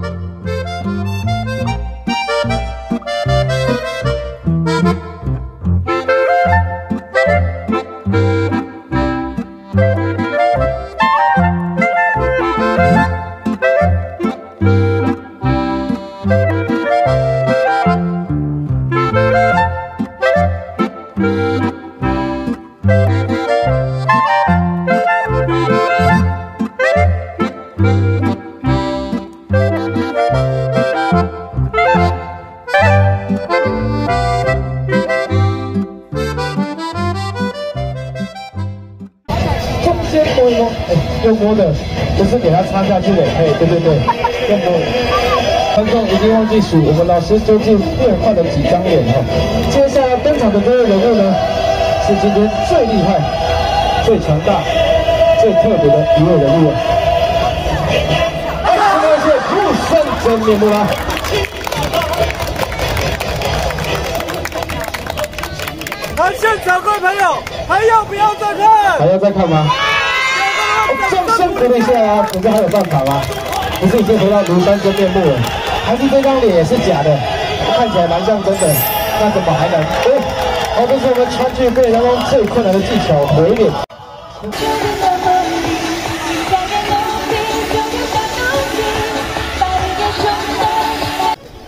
Thank you. 用摸一摸，又摸的，不是给他插下去的。哎，对对对，用摸的。观众已经忘记数我们老师究竟变换了几张脸哈。接下来登场的这位人物呢，是今天最厉害、最强大、最特别的一位人物。二十六岁不生真面目啦！来，现场各位朋友，还要不要再看？还要再看吗？这样辛苦了一下啊，总之还有办法吗？不是已经回到庐山真面目了？还是这张脸也是假的？看起来蛮像真的，那怎么还能？哎，好，这是我们川剧表演当中最困难的技巧——回脸。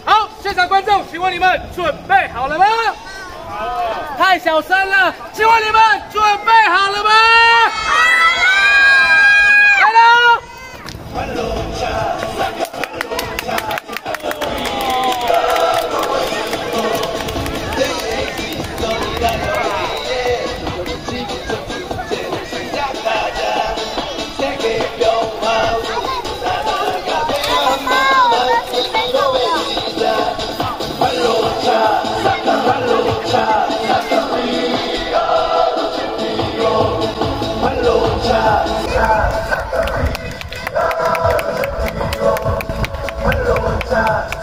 好，现场观众，请问你们准备小三了，请问你们准备好了吗？ 아.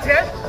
钱。